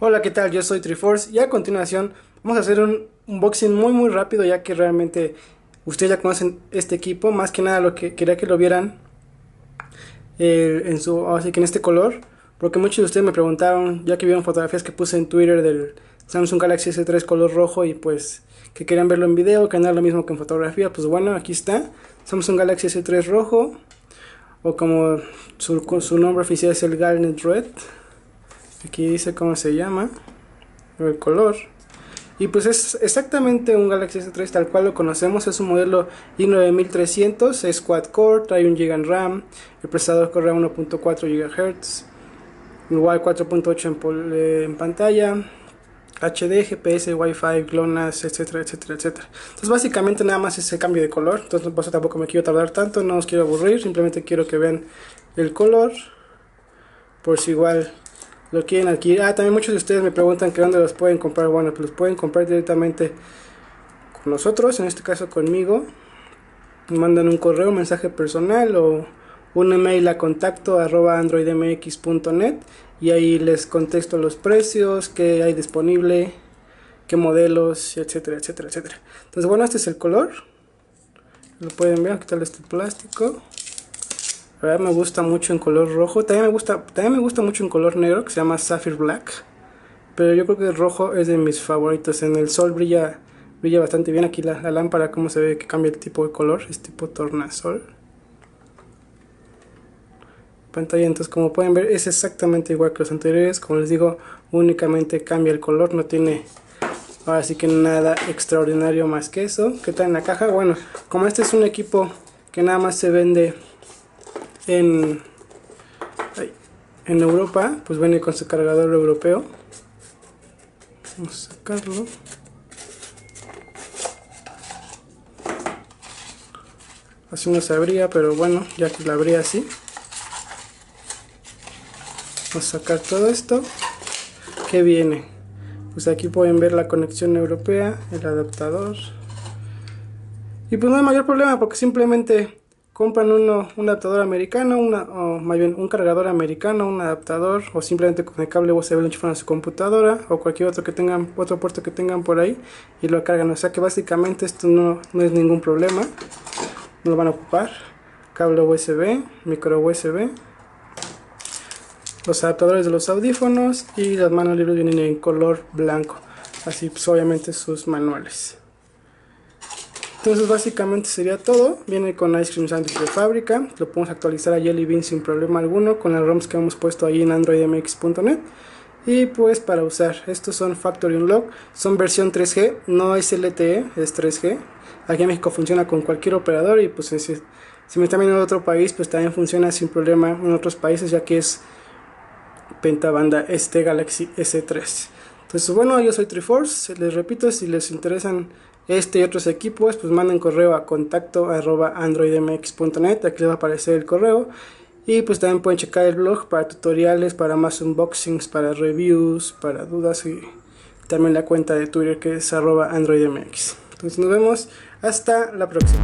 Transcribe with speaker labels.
Speaker 1: Hola, ¿qué tal? Yo soy Triforce y a continuación vamos a hacer un unboxing muy muy rápido ya que realmente ustedes ya conocen este equipo. Más que nada lo que quería que lo vieran eh, en su, así que en este color. Porque muchos de ustedes me preguntaron, ya que vieron fotografías que puse en Twitter del Samsung Galaxy S3 color rojo y pues que querían verlo en video, que no lo mismo que en fotografía. Pues bueno, aquí está. Samsung Galaxy S3 rojo. O como su, su nombre oficial es el Garnet Red. Aquí dice cómo se llama, el color. Y pues es exactamente un Galaxy S3 tal cual lo conocemos, es un modelo i9300, es quad core, trae un GB en RAM, el procesador corre a 1.4 GHz, igual 4.8 en, eh, en, pantalla, HD, GPS, Wi-Fi, GLONASS, etcétera, etcétera, etcétera. Entonces básicamente nada más ese cambio de color, entonces por eso tampoco me quiero tardar tanto, no os quiero aburrir, simplemente quiero que vean el color, si igual lo quieren adquirir. Ah, también muchos de ustedes me preguntan que dónde los pueden comprar. Bueno, pues los pueden comprar directamente con nosotros, en este caso conmigo. Mandan un correo, un mensaje personal o un email a contacto arroba androidmx.net y ahí les contesto los precios, qué hay disponible, qué modelos, etcétera, etcétera, etcétera. Entonces, bueno, este es el color. Lo pueden ver, está este plástico me gusta mucho en color rojo. También me gusta, también me gusta mucho en color negro, que se llama Sapphire Black. Pero yo creo que el rojo es de mis favoritos. En el sol brilla, brilla bastante bien. Aquí la, lámpara, como se ve que cambia el tipo de color. Es tipo tornasol. Pantalla, entonces como pueden ver es exactamente igual que los anteriores. Como les digo, únicamente cambia el color. No tiene ahora sí que nada extraordinario más que eso. ¿Qué tal en la caja? Bueno, como este es un equipo que nada más se vende en, en Europa, pues viene con su cargador europeo. Vamos a sacarlo. Así no se abría, pero bueno, ya que la abría así. Vamos a sacar todo esto. que viene? Pues aquí pueden ver la conexión europea, el adaptador. Y pues no hay mayor problema porque simplemente compran uno, un adaptador americano, una, o más bien un cargador americano, un adaptador o simplemente con el cable USB lo enchufan a su computadora o cualquier otro que tengan, otro puerto que tengan por ahí y lo cargan. O sea que básicamente esto no, no es ningún problema, no lo van a ocupar. Cable USB, micro USB, los adaptadores de los audífonos y las manos libres vienen en color blanco, así pues obviamente sus manuales. Entonces básicamente sería todo. Viene con Ice Cream Sandwich de fábrica. Lo podemos actualizar a Jelly Bean sin problema alguno con las ROMs que hemos puesto ahí en androidmx.net. Y pues para usar, estos son Factory Unlock, son versión 3G, no es LTE, es 3G. Aquí en México funciona con cualquier operador y pues si, me están viendo de otro país, pues también funciona sin problema en otros países ya que es pentabanda este Galaxy S3. Entonces bueno, yo soy Triforce, les repito, si les interesan este y otros equipos, pues manden correo a contacto arroba androidmx.net, aquí les va a aparecer el correo. Y pues también pueden checar el blog para tutoriales, para más unboxings, para reviews, para dudas y también la cuenta de Twitter que es arroba androidmx. Entonces nos vemos hasta la próxima.